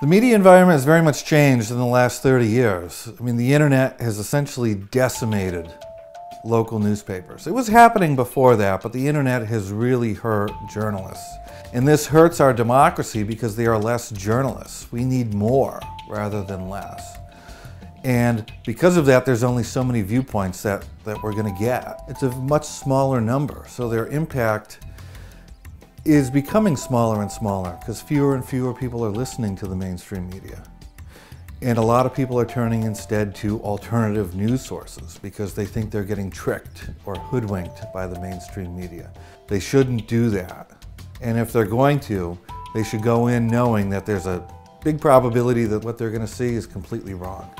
The media environment has very much changed in the last 30 years. I mean, the internet has essentially decimated local newspapers. It was happening before that, but the internet has really hurt journalists. And this hurts our democracy because there are less journalists. We need more rather than less. And because of that, there's only so many viewpoints that, that we're going to get. It's a much smaller number, so their impact is becoming smaller and smaller because fewer and fewer people are listening to the mainstream media. And a lot of people are turning instead to alternative news sources because they think they're getting tricked or hoodwinked by the mainstream media. They shouldn't do that. And if they're going to, they should go in knowing that there's a big probability that what they're going to see is completely wrong.